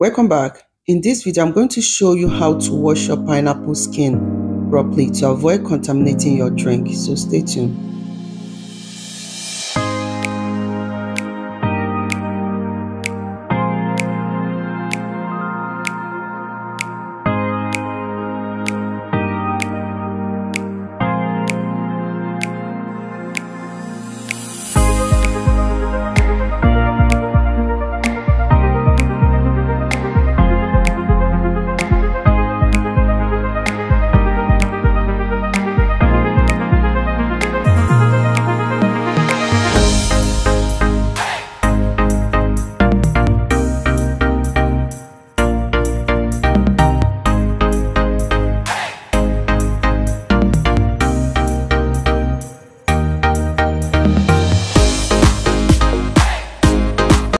Welcome back. In this video, I'm going to show you how to wash your pineapple skin properly to avoid contaminating your drink. So stay tuned.